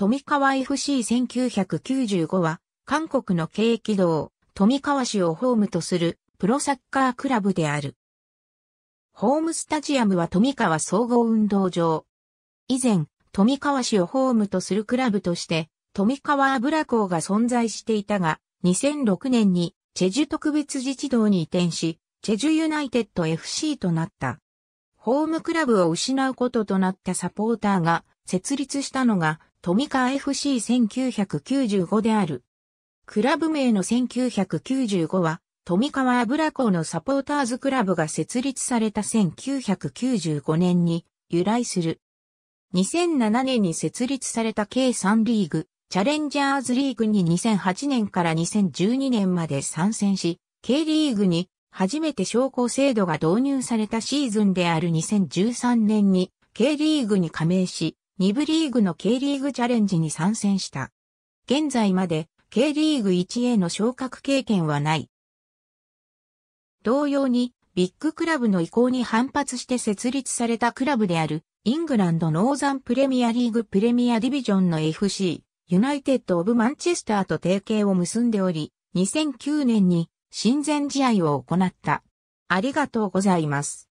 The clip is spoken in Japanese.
富川 FC1995 は、韓国の経営道、富川市をホームとするプロサッカークラブである。ホームスタジアムは富川総合運動場。以前、富川市をホームとするクラブとして、富川油港が存在していたが、2006年にチェジュ特別自治道に移転し、チェジュユナイテッド FC となった。ホームクラブを失うこととなったサポーターが設立したのが富川 FC1995 である。クラブ名の1995は富川油港のサポーターズクラブが設立された1995年に由来する。2007年に設立された計3リーグ、チャレンジャーズリーグに2008年から2012年まで参戦し、K リーグに初めて昇降制度が導入されたシーズンである2013年に K リーグに加盟し、2部リーグの K リーグチャレンジに参戦した。現在まで K リーグ1への昇格経験はない。同様にビッグクラブの移行に反発して設立されたクラブであるイングランドノーザンプレミアリーグプレミアディビジョンの FC ユナイテッド・オブ・マンチェスターと提携を結んでおり、2009年に親善試合を行った。ありがとうございます。